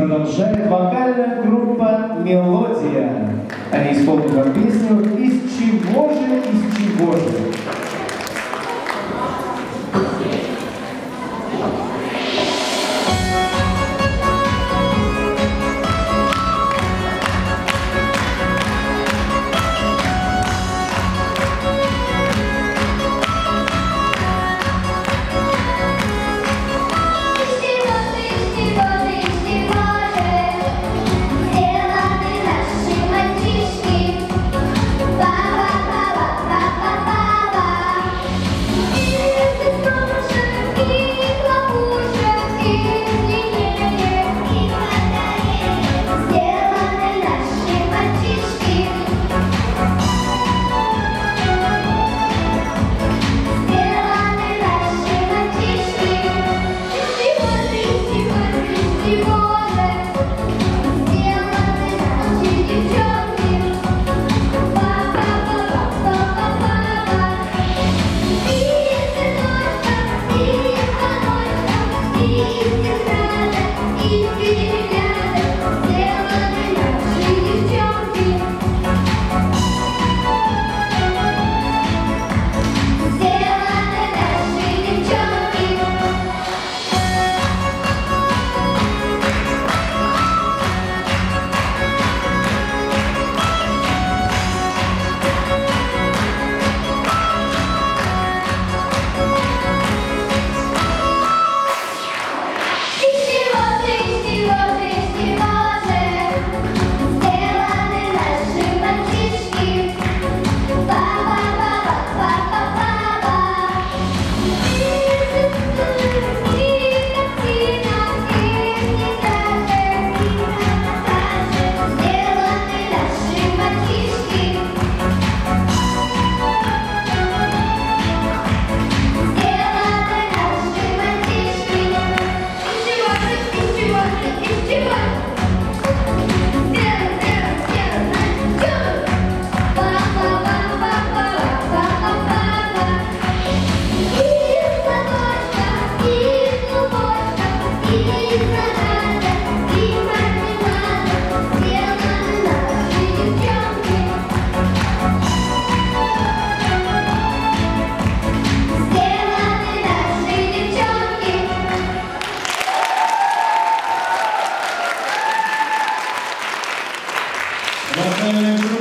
продолжает вокальная группа «Мелодия». Они исполнят вам песню Well,